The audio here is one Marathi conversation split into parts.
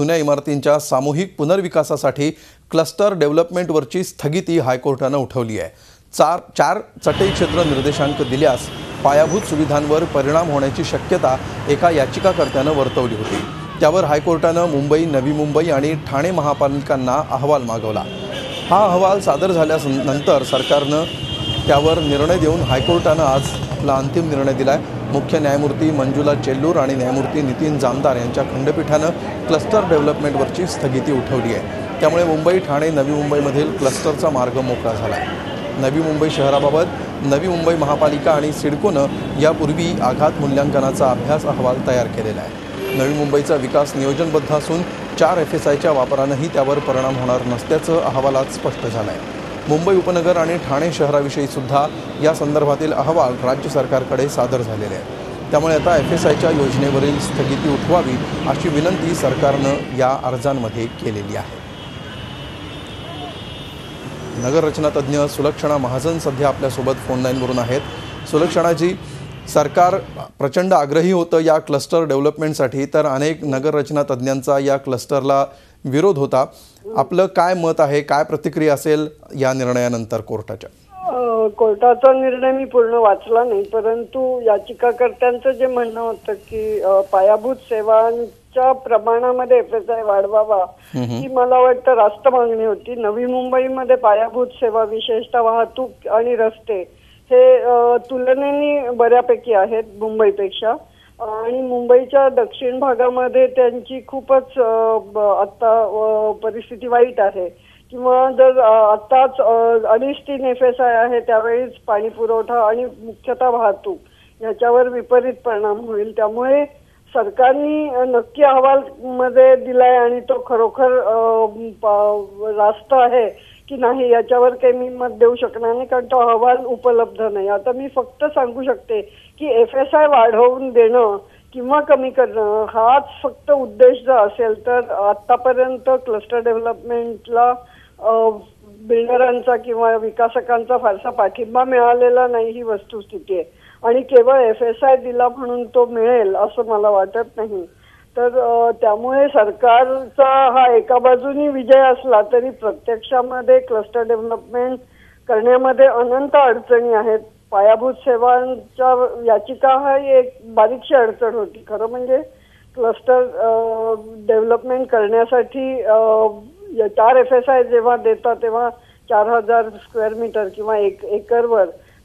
जुन्या इमारतींच्या सामूहिक पुनर्विकासासाठी क्लस्टर डेव्हलपमेंटवरची स्थगिती हायकोर्टानं उठवली आहे. चार चार चटई क्षेत्र निर्देशांक दिल्यास पायाभूत सुविधांवर परिणाम होण्याची शक्यता एका याचिकाकर्त्यानं वर्तवली होती. त्यावर हायकोर्टानं मुंबई नवी मुंबई आणि ठाणे महापालिकांना अहवाल मागवला. हा अहवाल सादर झाल्यानंतर सरकारनं त्यावर निर्णय देऊन हायकोर्टानं आज आपला अंतिम निर्णय दिला आहे मुख्य न्यायमूर्ती मंजुला चेल्लूर आणि न्यायमूर्ती नितीन जामदार यांच्या खंडपीठानं क्लस्टर डेव्हलपमेंटवरची स्थगिती उठवली आहे. त्यामुळे मुंबई ठाणे नवी मुंबईमधील क्लस्टरचा मार्ग मोकळा झाला. आहे नवी मुंबई शहराबाबत नवी मुंबई महापालिका आणि सिडकोनं यापूर्वी आघात मूल्यांकनाचा अभ्यास अहवाल तयार केलेला आहे. नवी मुंबईचा विकास नियोजनबद्ध असून चार एफ एस आयच्या वापरानंही त्यावर परिणाम होणार नसल्याचं अहवालात स्पष्ट झालं आहे मुंबई उपनगर आणि ठाणे शहराविषयी सुद्धा या संदर्भातील अहवाल राज्य सरकारकडे सादर झालेले आहे त्यामुळे आता एफ एस आयच्या योजनेवरील स्थगिती उठवावी अशी विनंती सरकारनं या अर्जांमध्ये केलेली आहे. नगररचना तज्ज्ञ सुलक्षणा महाजन सध्या आपल्यासोबत फोन लाईनवरून आहेत. सुलक्षणाजी सरकार प्रचंड आग्रही होतं या क्लस्टर डेव्हलपमेंटसाठी तर अनेक नगररचना तज्ज्ञांचा या क्लस्टरला विरोध होता. आपलं काय मत आहे काय प्रतिक्रिया असेल या निर्णयानंतर कोर्टाच्या? कोर्टाचा निर्णय मी पूर्ण वाचला नाही परंतु याचिकाकर्त्यांचं जे म्हणणं होतं की पायाभूत सेवांच्या प्रमाणामध्ये एफ एस आय वाढवावा ही मला वाटतं रास्त मागणी होती. नवी मुंबईमध्ये पायाभूत सेवा विशेषतः वाहतूक आणि रस्ते हे तुलनेने बऱ्यापैकी आहेत मुंबईपेक्षा. आणि मुंबईच्या दक्षिण भागामध्ये त्यांची खूपच ब- आता परिस्थिती वाईट आहे. किंवा जर आत्ताच अडीच तीन एफ एस आय आहे त्यावेळीच पाणी पुरवठा आणि मुख्यतः वाहतूक याच्यावर विपरीत परिणाम होईल. त्यामुळे सरकारनी नक्की अहवाल मध्ये दिलाय आणि तो खरोखर रास्त आहे. की नाही याच्यावर काही मी मत देऊ शकणार नाही कारण तो अहवाल उपलब्ध नाही. आता मी फक्त सांगू शकते की एफ एस आय वाढवून देणं किंवा कमी करणं हाच फक्त उद्देश जर असेल तर आतापर्यंत क्लस्टर डेव्हलपमेंटला बिल्डरांचा किंवा विकासकांचा फारसा पाठिंबा मिळालेला नाही ही वस्तुस्थिती आहे. आणि केवळ एफ एस आय दिला म्हणून तो मिळेल असं मला वाटत नाही. तर त्यामुळे सरकारचा हा एका बाजूनी विजय असला तरी प्रत्यक्षामध्ये क्लस्टर डेव्हलपमेंट करण्यामध्ये अनंत अडचणी आहेत. पायाभूत सेवांच्या याचिका हा एक बारीकशी अडचण होती. खरं म्हणजे क्लस्टर डेव्हलपमेंट करण्यासाठी चार एफ एस आय जेव्हा देतात तेव्हा चार हजार स्क्वेअर मीटर किंवा एक एकरवर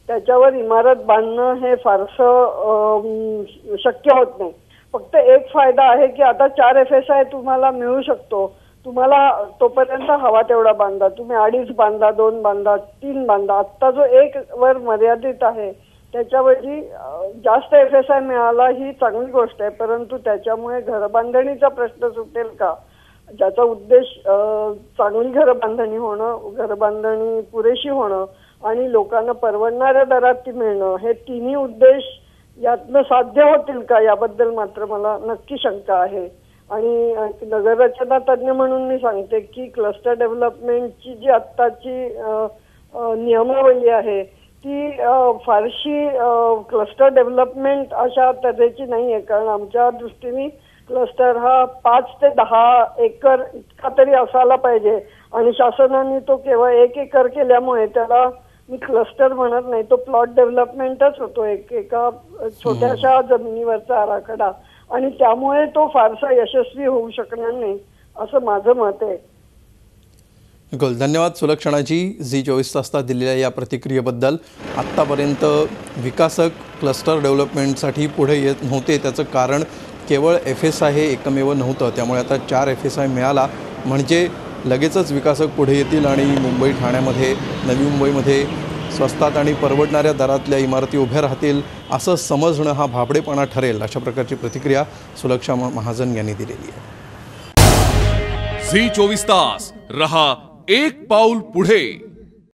त्याच्यावर इमारत बांधणं हे फारसं शक्य होत नाही. फक्त एक फायदा आहे की आता चार एफ एस आय तुम्हाला मिळू शकतो. तुम्हाला तोपर्यंत हवा तेवढा बांधा. तुम्ही अडीच बांधा दोन बांधा तीन बांधा. आत्ता जो एक वर मर्यादित आहे त्याच्याऐवजी जास्त एफ एस आय मिळाला ही चांगली गोष्ट आहे. परंतु त्याच्यामुळे घरबांधणीचा प्रश्न सुटेल का? ज्याचा उद्देश चांगली घरबांधणी होणं घरबांधणी पुरेशी होणं आणि लोकांना परवडणाऱ्या दरात ती मिळणं हे तिन्ही उद्देश यातनं साध्य होतील का? याबद्दल मात्र मला नक्की शंका आहे. आणि नगररचना तज्ज्ञ म्हणून मी सांगते की क्लस्टर डेव्हलपमेंटची जी आत्ताची नियमावली आहे ती फारशी क्लस्टर डेव्हलपमेंट अशा तऱ्हेची नाही आहे कारण आमच्या दृष्टीने क्लस्टर हा पाच ते दहा एकर इतका तरी असायला पाहिजे. आणि शासनाने तो केवळ एक एकर केल्यामुळे त्याला मी क्लस्टर म्हणत नाही तो प्लॉट डेव्हलपमेंटच होतो एक एका छोट्याशा जमिनीवरचा आराखडा. आणि त्यामुळे तो फारसा यशस्वी होऊ शकणार नाही असं माझं मत आहे. बिलकुल धन्यवाद सुलक्षणाजी झी चोवीस तासात दिलेल्या या प्रतिक्रियेबद्दल. आत्तापर्यंत विकासक क्लस्टर डेव्हलपमेंटसाठी पुढे येत नव्हते त्याचं कारण केवळ एफ एस आय हे एकमेव नव्हतं. त्यामुळे आता चार एफ एस आय मिळाला. म्हणजे लगेचच विकासक पुढे येतील आणि मुंबई ठाण्यामध्ये नवी मुंबईमध्ये स्वस्तात आणि परवडणाऱ्या दरातल्या इमारती उभ्या राहतील असं समजणं हा भाबडेपणा ठरेल अशा प्रकारची प्रतिक्रिया सुलक्षा महाजन यांनी दिलेली आहे. झी चोवीस तास रहा एक पाऊल पुढे.